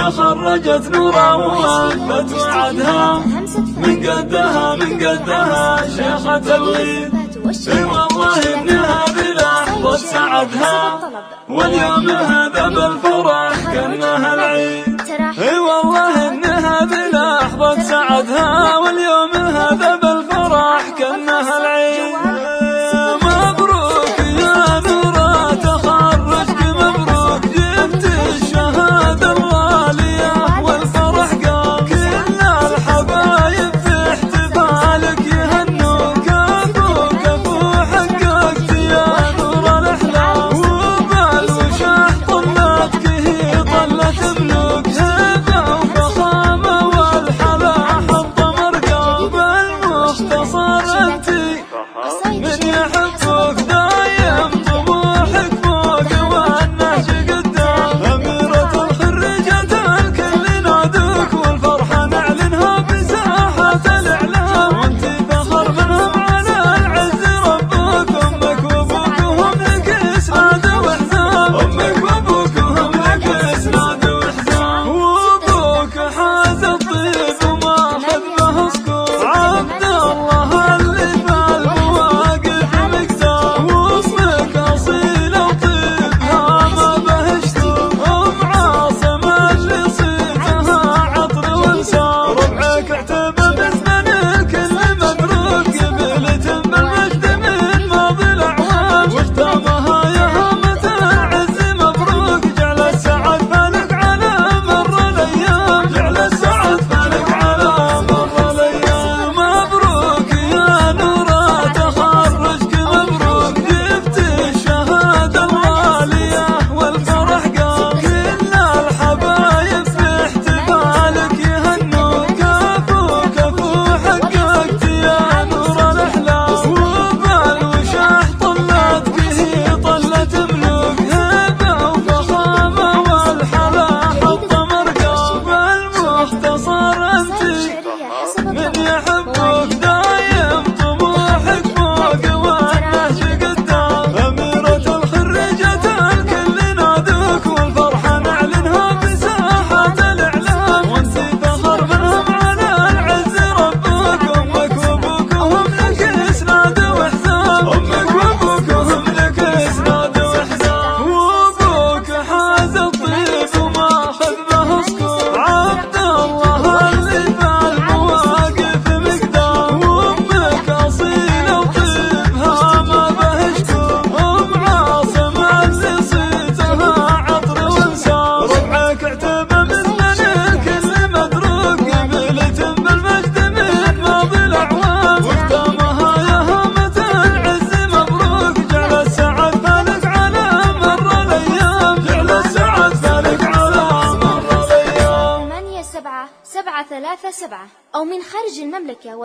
تخرجت نورا وهبت وعدها من قدها من قدها شيخة الغيب. إي والله ابنها بلحظة سعدها واليوم هذا بالفرح كأنها العيد. لك اعتبر حرمتي من يحب سبعة أو من خارج المملكة